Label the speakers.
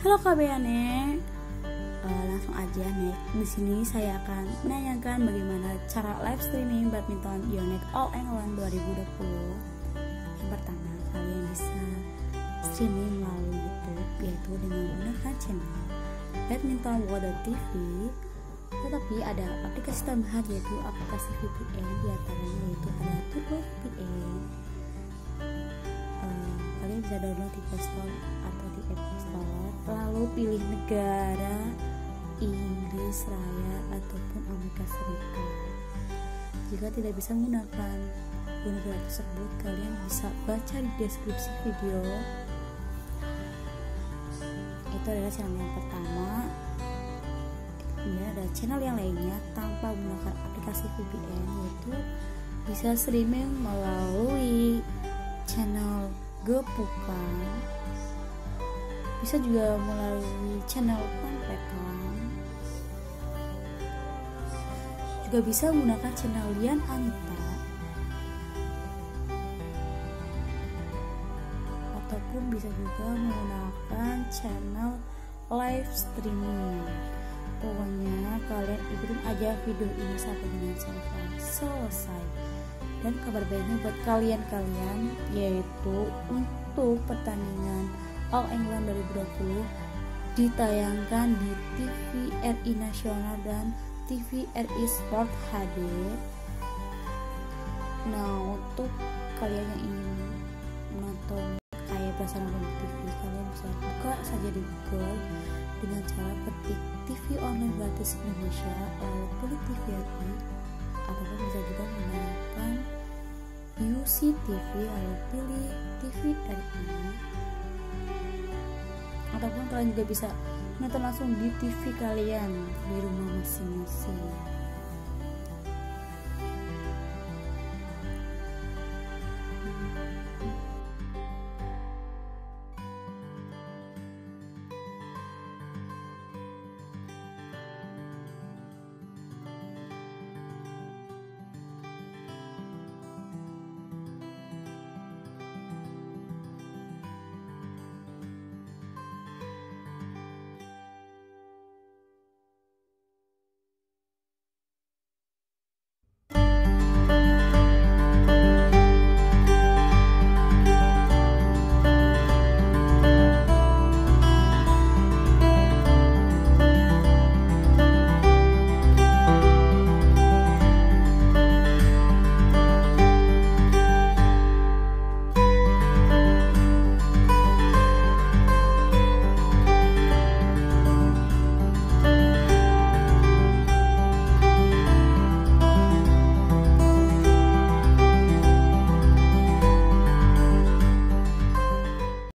Speaker 1: Halo KBN uh, langsung aja nih. Di sini saya akan menanyakan bagaimana cara live streaming badminton Yonex All England 2020 yang pertama kalian bisa streaming melalui YouTube yaitu dengan menggunakan channel badminton World TV tetapi ada aplikasi tambahan yaitu aplikasi VPN di antaranya yaitu ada Turbo VPN uh, kalian bisa download di Play Store atau di App Store pilih negara Inggris Raya ataupun Amerika Serikat. Jika tidak bisa menggunakan negara tersebut kalian bisa baca di deskripsi video. Itu adalah channel yang pertama. Kemudian ada channel yang lainnya tanpa menggunakan aplikasi VPN yaitu bisa streaming melalui channel Gepukan bisa juga melalui channel Pampekan juga bisa menggunakan channel Lian Anita. Ataupun bisa juga menggunakan channel live streaming. Pokoknya kalian ikutin aja video ini sampai dengan selesai. Dan kabar baiknya buat kalian-kalian yaitu untuk pertandingan All England 2020 ditayangkan di TVRI Nasional dan TVRI Sport HD nah untuk kalian yang ingin menonton kayak biasa nonton TV kalian bisa buka saja di Google dengan cara ketik TV online gratis Indonesia lalu pilih TVRI ataupun bisa juga menggunakan UC TV lalu pilih TVRI ataupun kalian juga bisa nonton langsung di TV kalian di rumah masing-masing